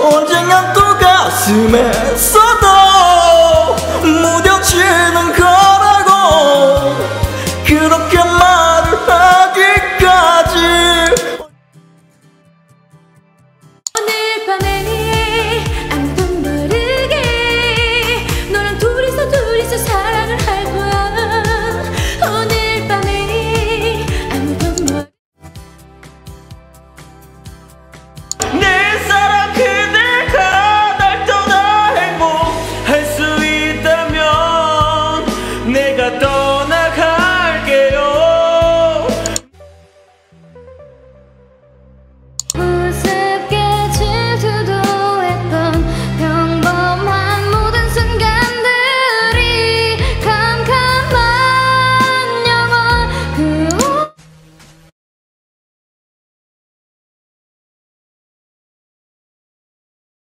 언젠간 또 가슴에 쏟아 무뎌지는 거라고. 그렇게 말을 하기까지. 오늘 밤에 떠나갈게요.